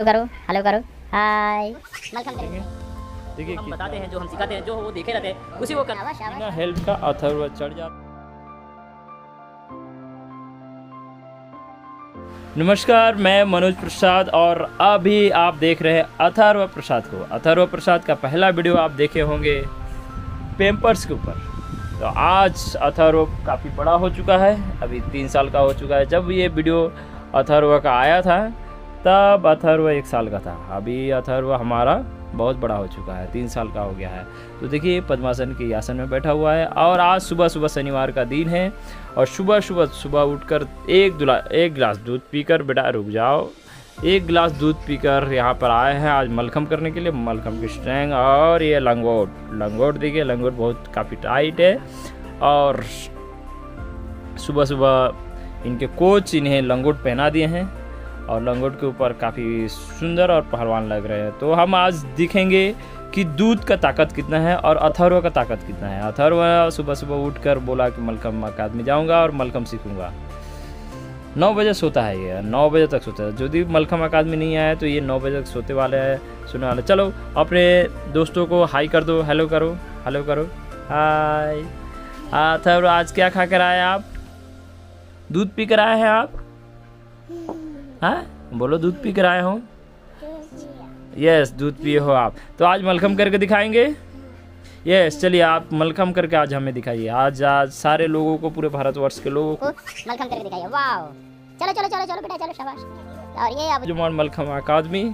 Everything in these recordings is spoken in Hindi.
करो हेलो करो हाय देखिए हम बताते हैं जो हम सिखाते हैं जो वो देखे रहते हैं उसी को करना हेल्प का अथर्व चढ़ जाता नमस्कार मैं मनोज प्रसाद और अभी आप देख रहे हैं अथर्व प्रसाद को। अथर्व प्रसाद का पहला वीडियो आप देखे होंगे पेम्पर्स के ऊपर। तो आज अथर्व काफ़ी बड़ा हो चुका है अभी तीन साल का हो चुका है। जब ये वीडियो अथर्व का आया था तब अथर्व एक साल का था। अभी अथर्व हमारा बहुत बड़ा हो चुका है, तीन साल का हो गया है। तो देखिए, पद्मासन के आसन में बैठा हुआ है और आज सुबह सुबह शनिवार का दिन है और सुबह सुबह सुबह उठकर एक दुला, एक गिलास दूध पीकर बेटा रुक जाओ। एक गिलास दूध पीकर यहाँ पर आए हैं आज मलखम करने के लिए। मलखम की स्ट्रेंग और ये लंगोट लंगोट देखिए, लंगोट बहुत काफ़ी टाइट है और सुबह सुबह इनके कोच इन्हें लंगोट पहना दिए हैं। और लंगोट के ऊपर काफ़ी सुंदर और पहलवान लग रहे हैं। तो हम आज दिखेंगे कि दूध का ताकत कितना है और अथर्व का ताकत कितना है। अथर्व सुबह सुबह उठकर बोला कि, मलखम अकादमी जाऊँगा और मलकम सीखूँगा। नौ बजे सोता है ये, नौ बजे तक सोता है। यदि मलखम अकादमी नहीं आया तो ये नौ बजे तक सोते वाले हैं, सुनने वाले। चलो, अपने दोस्तों को हाई कर दो। हेलो करो हेलो करो। हाय। अथर्व, आज क्या खा कर आए आप? दूध पी कर आए हैं आप? हाँ? बोलो दूध पी कर आए हो? यस दूध पिए हो आप। तो आज मलखम करके दिखाएँगे? यस चलिए आप मलखम करके आज हमें दिखाइए। आज आज सारे लोगों को पूरे भारतवर्ष के लोगों को। मलखम करके दिखाइए। वाओ चलो चलो चलो चलो बेटा चलो शाबाश। और ये अब जुमान मलखम अकादमी।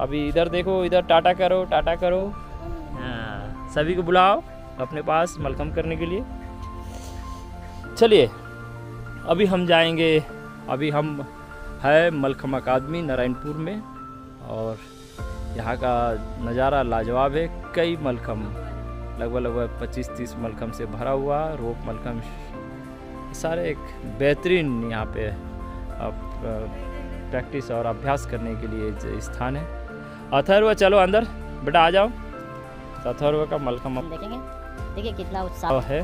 अभी इधर देखो इधर टाटा करो टाटा करो। हाँ सभी को बुलाओ अपने पास मलखम करने के लिए। चलिए अभी हम जाएँगे अभी हम है मलखम अकादमी नारायणपुर में और यहाँ का नज़ारा लाजवाब है। कई मलखम लगभग लगभग पच्चीस तीस मलखम से भरा हुआ रोप मलखम सारे एक बेहतरीन यहाँ पे अब प्रैक्टिस और अभ्यास करने के लिए स्थान है। अथर्व चलो अंदर बेटा आ जाओ। अथर्व का मलखम देखेंगे। देखिए कितना उत्साह। है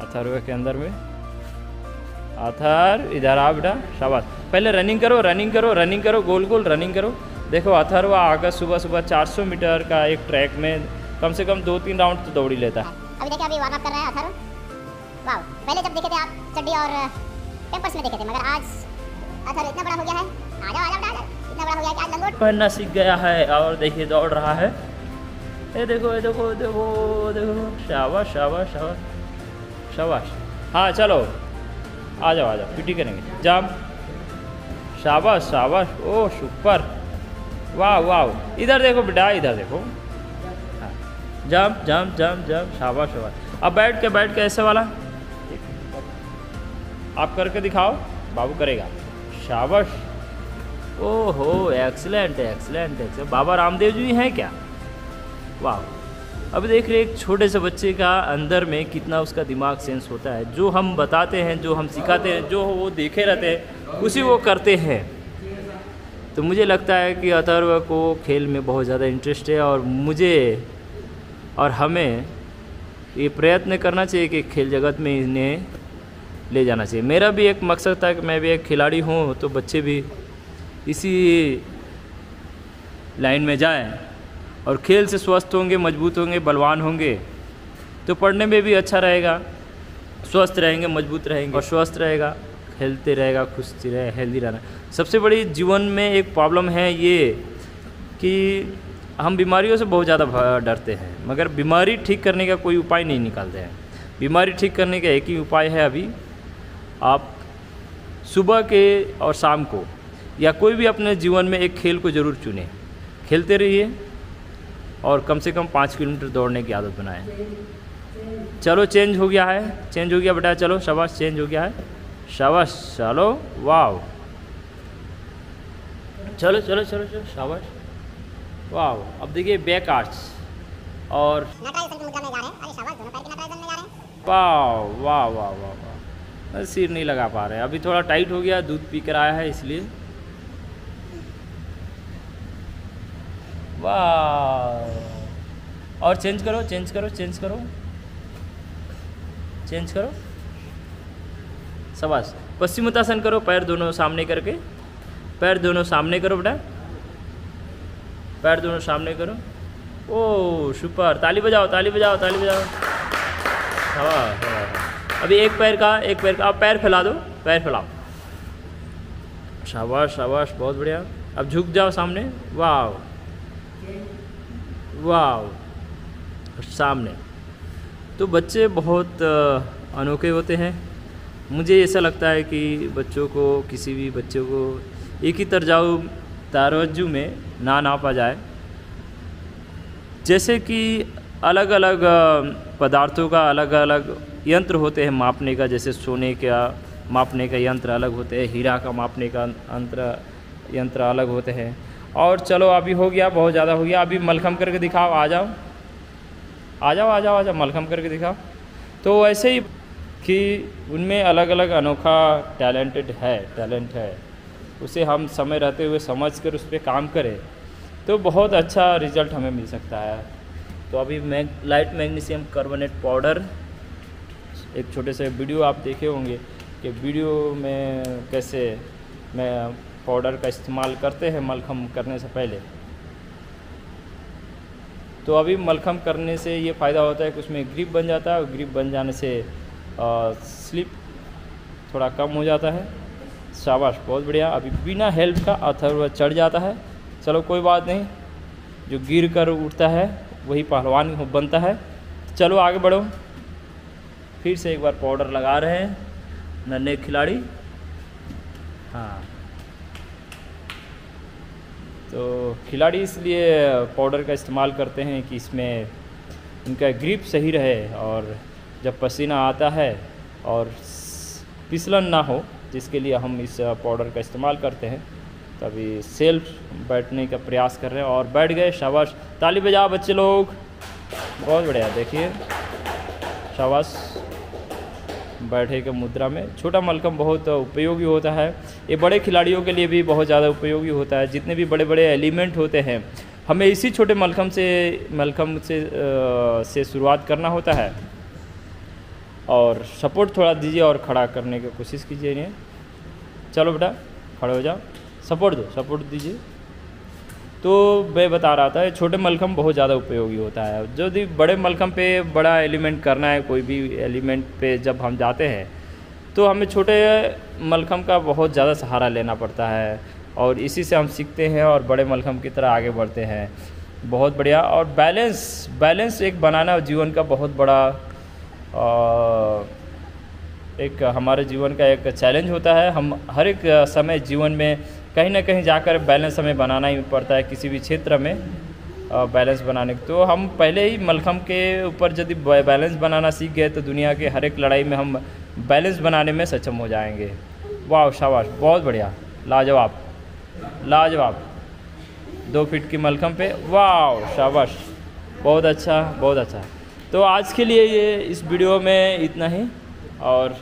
अथर्व के अंदर में। अथर इधर आ बेटा शाबाश। पहले रनिंग करो रनिंग करो रनिंग करो गोल गोल रनिंग करो। देखो अथर्व आकर सुबह सुबह 400 मीटर का एक ट्रैक में कम से कम दो तीन राउंड तो दौड़ ही लेता है। अभी देखिए अभी वार्म अप कर रहे हैं अथर्व वाओ पहले जब देखे थे आप चड्डी और पेपर्स में देखे थे मगर आज अथर्व इतना बड़ा हो गया है। आ जाओ आ जाओ इतना बड़ा हो गया है कि आज लंगोट। पहनना सीख गया है और देखिए दौड़ रहा है। ये देखो ये देखो देखो देखो। शाबाश शाबाश शाबाश। शाबाश। हाँ चलो। आ जाओ आ जाओ पीटी करेंगे। जंप शाबाश शाबाश। ओ सुपर। वाह वाह। इधर देखो बेटा इधर देखो। हाँ, जंप जंप जंप जंप शाबाश शाबाश। अब बैठ के बैठ के ऐसे वाला। आप करके दिखाओ बाबू करेगा। शाबाश। ओहो excellent excellent excellent Baba Ramdev ji हैं क्या? वाह। अभी देख रहे एक छोटे से बच्चे का अंदर में कितना उसका दिमाग सेंस होता है। जो हम बताते हैं, जो हम सिखाते हैं, जो वो देखे रहते हैं, उसी वो करते हैं। तो मुझे लगता है कि अथर्व को खेल में बहुत ज़्यादा इंटरेस्ट है और मुझे और हमें ये प्रयत्न करना चाहिए कि खेल जगत में इन्हें ले जाना चाहिए। मेरा भी एक मकसद था कि मैं भी एक खिलाड़ी हूँ तो बच्चे भी इसी लाइन में जाएँ। और खेल से स्वस्थ होंगे, मज़बूत होंगे, बलवान होंगे तो पढ़ने में भी अच्छा रहेगा। स्वस्थ रहेंगे, मज़बूत रहेंगे। और स्वस्थ रहेगा, खेलते रहेगा, खुश रहे हेल्दी रहना। सबसे बड़ी जीवन में एक प्रॉब्लम है ये कि हम बीमारियों से बहुत ज़्यादा डरते हैं, मगर बीमारी ठीक करने का कोई उपाय नहीं निकालते हैं। बीमारी ठीक करने का एक ही उपाय है अभी, आप सुबह के और शाम को या कोई भी अपने जीवन में एक खेल को ज़रूर चुनें। खेलते रहिए और कम से कम पाँच किलोमीटर दौड़ने की आदत बनाएँ चलो चेंज हो गया है। चेंज हो गया बेटा चलो शाबाश चेंज हो गया है। शाबाश चलो वाह चलो चलो चलो चलो शाबाश। वाह अब देखिए बैक आर्च और वाह वाह वाह वाह वाह सिर नहीं लगा पा रहे अभी थोड़ा टाइट हो गया दूध पी कर आया है इसलिए। वाह। और चेंज करो चेंज करो चेंज करो। चेंज करो। शाबाश। पश्चिमोत्तासन करो, पैर दोनों सामने करके। पैर दोनों सामने करो बेटा। पैर दोनों सामने करो। ओ, सुपर। ताली बजाओ ताली बजाओ ताली बजाओ। हवा अभी एक पैर का, एक पैर का। अब पैर फैला दो, पैर फैलाओ। शाबाश शाबाश, बहुत बढ़िया। अब झुक जाओ सामने। वाह वाह सामने। तो बच्चे बहुत अनोखे होते हैं। मुझे ऐसा लगता है कि बच्चों को, किसी भी बच्चे को, एक ही तरजाऊ तारवजू में ना नापा जाए। जैसे कि अलग अलग पदार्थों का अलग अलग यंत्र होते हैं मापने का, जैसे सोने का मापने का यंत्र अलग होते हैं, हीरा का मापने का यंत्र यंत्र अलग होते हैं। और चलो अभी हो गया, बहुत ज़्यादा हो गया। अभी मलखम करके दिखाओ, आ जाओ। आ जाओ आ जाओ आ जाओ मलखम करके दिखाओ। तो ऐसे ही कि उनमें अलग अलग अनोखा टैलेंटेड है, टैलेंट है। उसे हम समय रहते हुए समझ कर उस पर काम करें तो बहुत अच्छा रिज़ल्ट हमें मिल सकता है। तो अभी mag, light magnesium carbonate powder, एक छोटे से वीडियो आप देखे होंगे कि वीडियो में कैसे मैं पाउडर का इस्तेमाल करते हैं मलखम करने से पहले। तो अभी मलखम करने से ये फ़ायदा होता है कि उसमें ग्रिप बन जाता है और ग्रिप बन जाने से आ, स्लिप थोड़ा कम हो जाता है। शाबाश बहुत बढ़िया। अभी बिना हेल्प का अथर्व चढ़ जाता है। चलो कोई बात नहीं। जो गिर कर उठता है वही पहलवान बनता है। चलो आगे बढ़ो। फिर से एक बार पाउडर लगा रहे हैं। नन्हे खिलाड़ी। हाँ। तो खिलाड़ी इसलिए पाउडर का इस्तेमाल करते हैं कि इसमें उनका ग्रिप सही रहे और जब पसीना आता है और फिसलन ना हो, जिसके लिए हम इस पाउडर का इस्तेमाल करते हैं, तभी सेल्फ बैठने का प्रयास कर रहे हैं और बैठ गए शाबाश। ताली बजाओ बच्चे लोग। बहुत बढ़िया, देखिए। शाबाश। बैठे के मुद्रा में। छोटा मलखम बहुत उपयोगी होता है। ये बड़े खिलाड़ियों के लिए भी बहुत ज़्यादा उपयोगी होता है। जितने भी बड़े बड़े एलिमेंट होते हैं हमें इसी छोटे मलखम से मलखम से अ, से शुरुआत करना होता है। और सपोर्ट थोड़ा दीजिए और खड़ा करने की कोशिश कीजिए चलो बेटा खड़े हो जाओ। सपोर्ट दो सपोर्ट दीजिए। तो मैं बता रहा था छोटे मलखम बहुत ज़्यादा उपयोगी होता है। जो भी बड़े मलखम पे बड़ा एलिमेंट करना है कोई भी एलिमेंट पे जब हम जाते हैं तो हमें छोटे मलखम का बहुत ज़्यादा सहारा लेना पड़ता है और इसी से हम सीखते हैं और बड़े मलखम की तरह आगे बढ़ते हैं। बहुत बढ़िया और बैलेंस बैलेंस एक बनाना जीवन का बहुत बड़ा अ, एक हमारे जीवन का एक चैलेंज होता है। हम हर एक समय जीवन में कहीं ना कहीं जाकर बैलेंस हमें बनाना ही पड़ता है किसी भी क्षेत्र में बैलेंस बनाने के। तो हम पहले ही मलखम के ऊपर यदि बैलेंस बनाना सीख गए तो दुनिया के हर एक लड़ाई में हम बैलेंस बनाने में सक्षम हो जाएँगे। वाह, शाबाश, बहुत बढ़िया, लाजवाब लाजवाब। दो फीट की मलखम पे, वाह, शाबाश, बहुत अच्छा बहुत अच्छा। तो आज के लिए ये इस वीडियो में इतना ही, और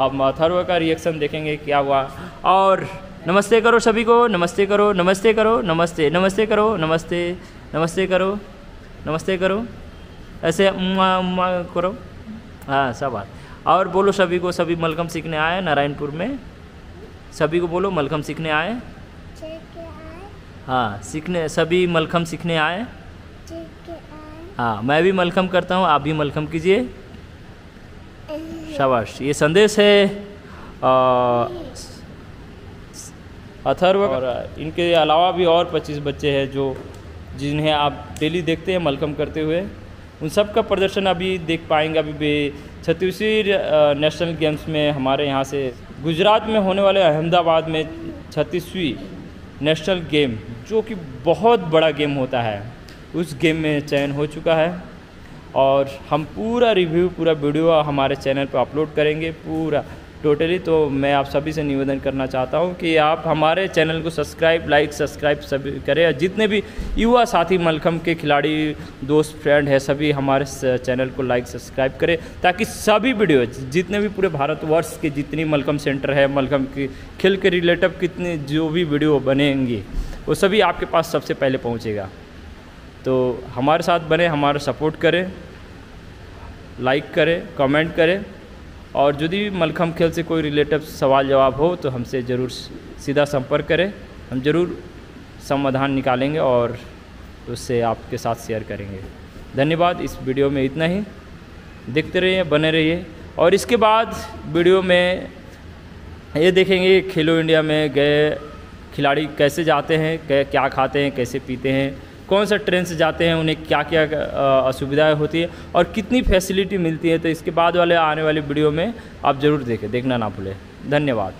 हम अथर्व का रिएक्शन देखेंगे क्या हुआ, और नमस्ते करो सभी को नमस्ते करो नमस्ते करो नमस्ते नमस्ते करो नमस्ते नमस्ते करो नमस्ते करो ऐसे उम्मा उम्मा करो। हाँ सब बात। और बोलो सभी को सभी मलखम सीखने आए नारायणपुर में? सभी को बोलो मलखम सीखने आए? हाँ सीखने सभी मलखम सीखने आए? आए हाँ मैं भी मलखम करता हूँ आप भी मलखम कीजिए। शाबाश ये संदेश है। आ, अथर्व और इनके अलावा भी और 25 बच्चे हैं जो जिन्हें आप डेली देखते हैं मलखम करते हुए। उन सब का प्रदर्शन अभी देख पाएँगे। अभी भी छत्तीसवीं नेशनल गेम्स में हमारे यहाँ से गुजरात में होने वाले अहमदाबाद में छत्तीसवीं नेशनल गेम जो कि बहुत बड़ा गेम होता है, उस गेम में चयन हो चुका है। और हम पूरा रिव्यू पूरा वीडियो हमारे चैनल पर अपलोड करेंगे, पूरा। टोटली तो मैं आप सभी से निवेदन करना चाहता हूँ कि आप हमारे चैनल को सब्सक्राइब लाइक सब्सक्राइब सभी करें। और जितने भी युवा साथी मलखम के खिलाड़ी, दोस्त फ्रेंड है, सभी हमारे चैनल को लाइक सब्सक्राइब करें ताकि सभी वीडियो, जितने भी पूरे भारतवर्ष के जितनी मलखम सेंटर है मलखम के खेल के रिलेटिव कितने जो भी वीडियो बनेंगे, वो सभी आपके पास सबसे पहले पहुँचेगा। तो हमारे साथ बने, हमारा सपोर्ट करें लाइक करें कमेंट करें। और यदि मलखम खेल से कोई रिलेटिव सवाल जवाब हो तो हमसे ज़रूर सीधा संपर्क करें। हम ज़रूर समाधान निकालेंगे और उससे आपके साथ शेयर करेंगे। धन्यवाद। इस वीडियो में इतना ही। देखते रहिए, बने रहिए। और इसके बाद वीडियो में ये देखेंगे खेलो इंडिया में गए खिलाड़ी कैसे जाते हैं क्या खाते हैं, कैसे पीते हैं। कौन सा ट्रेन से जाते हैं, उन्हें क्या क्या असुविधाएँ होती है और कितनी फैसिलिटी मिलती है तो इसके बाद वाले आने वाले वीडियो में आप ज़रूर देखें, देखना ना भूलें। धन्यवाद।